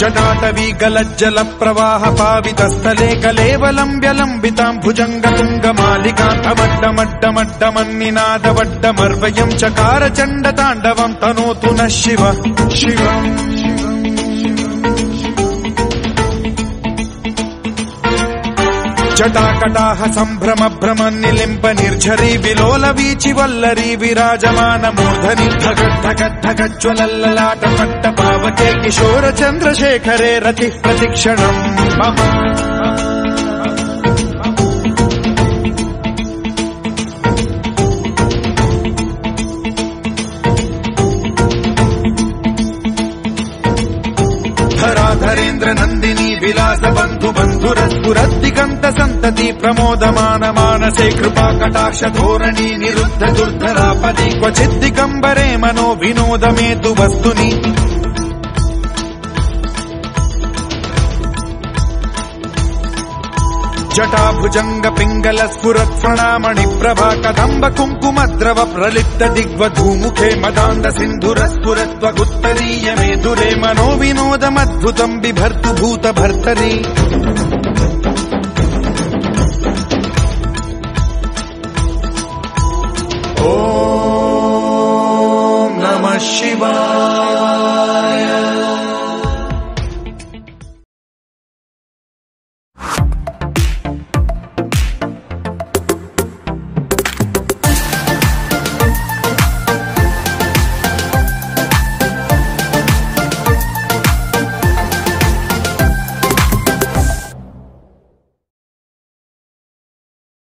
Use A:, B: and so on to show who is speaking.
A: जातवीकलज्जलप्रवाहपावितस्थले कलेवलं व्यलम्बितां भुजङ्गजङ्गमालिका तमड्डमड्डमड्डमन्निनाथवड्डमर्वयीं चकारचण्डताण्डवं तनोतु न शिव। జటాకటాహ సంభ్రమ భ్రమ నిలింప నిర్ఝరీ విలోల వీచి వల్లరీ విరాజమాన మూర్ధని ధగ పట్ట పావకే కిశోర చంద్రశేఖరే రతి ప్రతిక్షణం. మమ ధరాధరేంద్ర నందిని విలాస బంధు బంధురస్ఫురద్దిగంత సంతతి ప్రమోదమాన మానసే కృపా కటాక్ష ధోరణి నిరుద్ధ దుర్ధరాపది క్వచిద్దిగంబరే మనో వినోదమేతు వస్తుని जटाभुजङ्ग पिङ्गल स्फुरत्फणामणि कदम्ब कुङ्कुमद्रव प्रलिप्त दिग्वधूमुखे मदान्दसिन्धुरस्फुरत्वगुत्तरी यमे दुरे मनो विनोद बिभर्तु भूत भर्तरि ॐ नमः शिवा